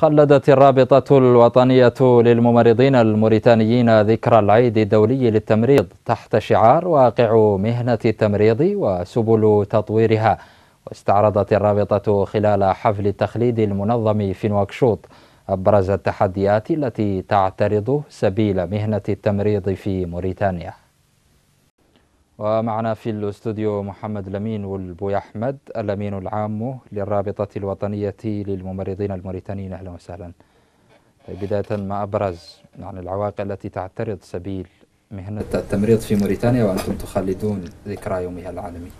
خلدت الرابطة الوطنية للممرضين الموريتانيين ذكرى العيد الدولي للتمريض تحت شعار واقع مهنة التمريض وسبل تطويرها. واستعرضت الرابطة خلال حفل التخليد المنظم في نواكشوط أبرز التحديات التي تعترض سبيل مهنة التمريض في موريتانيا. ومعنا في الاستوديو محمد لمين والبوي أحمد الأمين العام للرابطة الوطنية للممرضين الموريتانيين. أهلا وسهلا. بداية ما أبرز عن العوائق التي تعترض سبيل مهنة التمريض في موريتانيا وأنتم تخلدون ذكرى يومها العالمي.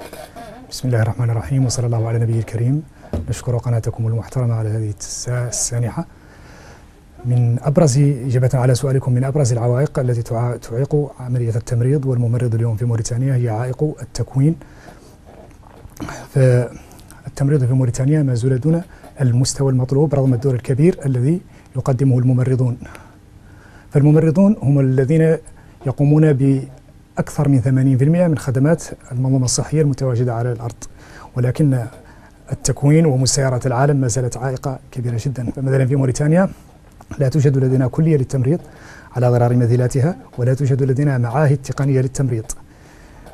بسم الله الرحمن الرحيم وصلى الله على نبي الكريم. نشكر قناتكم المحترمة على هذه الساعة السانحة. من أبرز إجابة على سؤالكم من أبرز العوائق التي تعيق عملية التمريض والممرض اليوم في موريتانيا هي عائق التكوين. فالتمريض في موريتانيا ما زال دون المستوى المطلوب رغم الدور الكبير الذي يقدمه الممرضون. فالممرضون هم الذين يقومون بأكثر من 80% من خدمات المنظومه الصحية المتواجدة على الأرض. ولكن التكوين ومسيرات العالم ما زالت عائقة كبيرة جدا، فمثلا في موريتانيا لا توجد لدينا كلية للتمريض على غرار مثيلاتها ولا توجد لدينا معاهد تقنية للتمريض.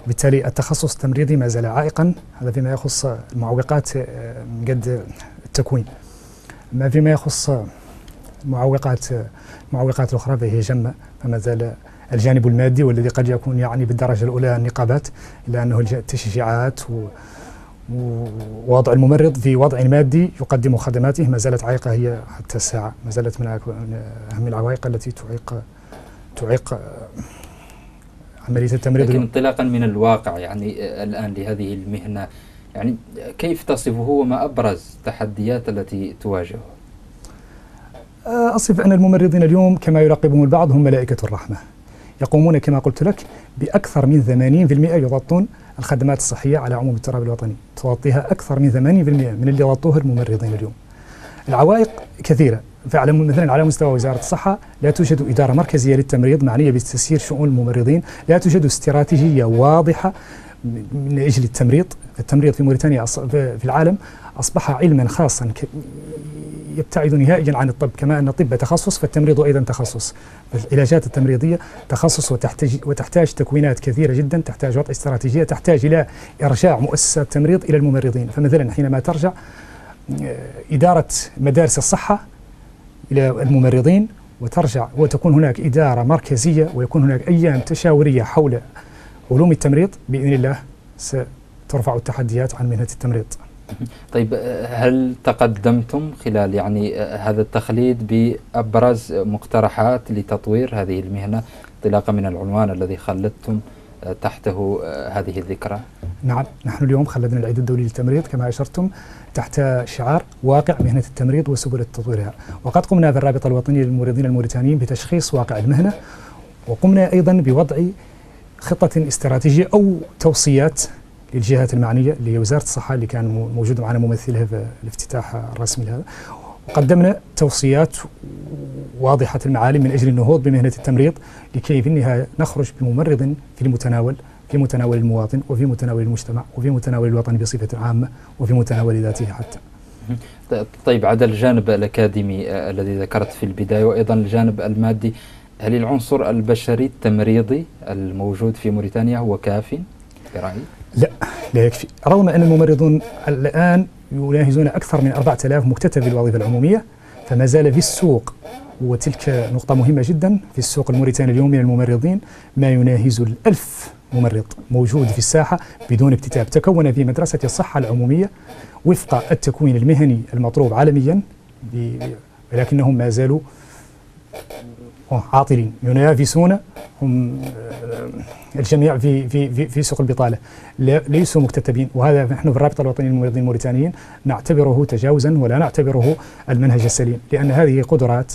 بالتالي التخصص التمريضي ما زال عائقا. هذا فيما يخص المعوقات آه، من قد التكوين. ما فيما يخص المعوقات المعوقات الاخرى فهي جمة. فما زال الجانب المادي والذي قد يكون يعني بالدرجة الأولى النقابات إلا أنه التشجيعات ووضع الممرض في وضع مادي يقدم خدماته. ما زالت عائقة هي حتى الساعة. ما زالت من أهم العوائق التي تعيق تعيق عملية التمريض. لكن انطلاقا من الواقع يعني الآن لهذه المهنة يعني كيف تصفه وما أبرز التحديات التي تواجهه؟ أصف أن الممرضين اليوم كما يلقبهم البعض هم ملائكة الرحمة. يقومون كما قلت لك بأكثر من 80% يغطون الخدمات الصحية على عموم التراب الوطني تغطيها أكثر من 80% من اللي غطوه الممرضين اليوم. العوائق كثيرة. فعلى مثلا على مستوى وزارة الصحة لا توجد إدارة مركزية للتمريض معنية بتسيير شؤون الممرضين لا توجد استراتيجية واضحة من أجل التمريض التمريض في موريتانيا في العالم أصبح علما خاصا يبتعد نهائيا عن الطب كما أن الطب تخصص فالتمريض أيضا تخصص. العلاجات التمريضية تخصص وتحتاج, وتحتاج تكوينات كثيرة جدا تحتاج وضع استراتيجية تحتاج إلى إرجاع مؤسسات التمريض إلى الممرضين. فمثلا حينما ترجع آه، إدارة مدارس الصحة إلى الممرضين وترجع وتكون هناك إدارة مركزية ويكون هناك أيام تشاورية حول علوم التمريض بإذن الله سترفع التحديات عن مهنة التمريض طيب هل تقدمتم خلال يعني هذا التخليد بأبرز مقترحات لتطوير هذه المهنة انطلاقا من العنوان الذي خلدتم تحته هذه الذكرى؟ نعم نحن اليوم خلدنا العيد الدولي للتمريض كما أشرتم تحت شعار واقع مهنة التمريض وسبل تطويرها وقد قمنا في الرابطة الوطنية للممرضين الموريتانيين بتشخيص واقع المهنة وقمنا أيضا بوضع خطة استراتيجية أو توصيات للجهات هي وزاره الصحة اللي كان موجود معنا ممثلها في الافتتاح الرسمي لهذا وقدمنا توصيات واضحة المعالم من أجل النهوض بمهنة التمريض لكي في النهاية نخرج بممرض في المتناول في متناول المواطن وفي متناول المجتمع وفي متناول الوطن بصفة عامة وفي متناول ذاته حتى. طيب عدا الجانب الأكاديمي آه، الذي ذكرت في البداية وأيضا الجانب المادي هل العنصر البشري التمريضي الموجود في موريتانيا هو كاف؟ برأيك؟ لا لا يكفي. رغم أن الممرضون الآن يناهزون أكثر من 4000 مكتتب بالوظيفة العمومية فما زال في السوق وتلك نقطة مهمة جدا في السوق الموريتاني اليوم من الممرضين ما يناهز الألف ممرض موجود في الساحة بدون اكتتاب. تكون في مدرسة الصحة العمومية وفق التكوين المهني المطلوب عالميا ولكنهم ما زالوا عاطلين ينافسون هم آه، الجميع في في في, في سوق البطالة. ليسوا مكتتبين وهذا نحن في الرابطة الوطنية للممرضين الموريتانيين نعتبره تجاوزا ولا نعتبره المنهج السليم لأن هذه قدرات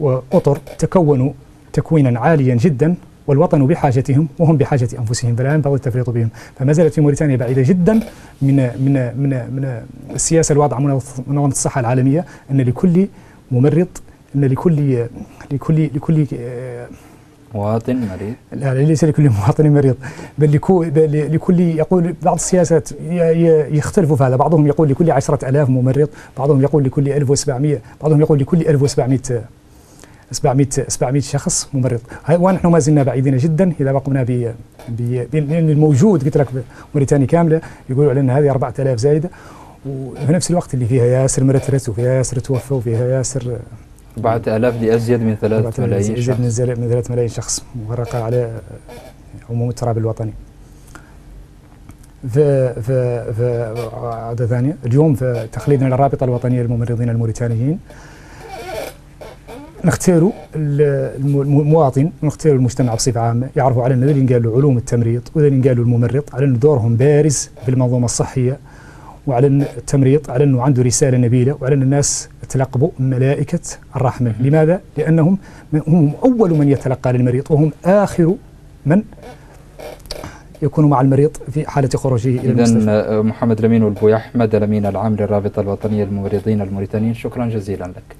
وأطر تكونوا تكوينا عاليا جدا والوطن بحاجتهم وهم بحاجة أنفسهم فلا ينبغي التفريط بهم. فما زالت في موريتانيا بعيدة جدا من من من من السياسة الواضحه منظمة الصحة العالمية أن لكل ممرض إن لكل لكل لكل مواطن مريض. لا ليس لكل مواطن مريض بل, لكل يقول بعض السياسات يختلف في هذا. بعضهم يقول لكل عشرة ألاف ممرض بعضهم يقول لكل 1700 بعضهم يقول لكل 1700 700 700 شخص ممرض. ونحن ما زلنا بعيدين جدا إذا قمنا ب لأن الموجود قلت لك موريتانيا كاملة يقولوا على ان هذه 4000 زايدة. وفي نفس الوقت اللي فيها ياسر مرترت وفيها ياسر توفى وفيها ياسر 4000 لأزيد من 3 ملايين شخص. ازيد من 3 ملايين شخص. مغرقة على عموم التراب الوطني. في في في عادة ثانية. اليوم في تقليدنا للرابطة الوطنية للممرضين الموريتانيين نختاروا المواطن ونختاروا المجتمع بصفة عامة يعرفوا على أن قالوا علوم التمريض واللي قالوا الممرض على أن دورهم بارز في المنظومة الصحية. وعلى التمريض على أنه عنده رسالة نبيلة وعلى أن الناس تلقبوا ملائكة الرحمة. لماذا؟ لأنهم هم أول من يتلقى للمريض وهم آخر من يكون مع المريض في حالة خروجه إلى المستشفى. إذا محمد لمين والبوي أحمد الأمين العام للرابطة الوطنية للممرضين الموريتانيين. شكرا جزيلا لك.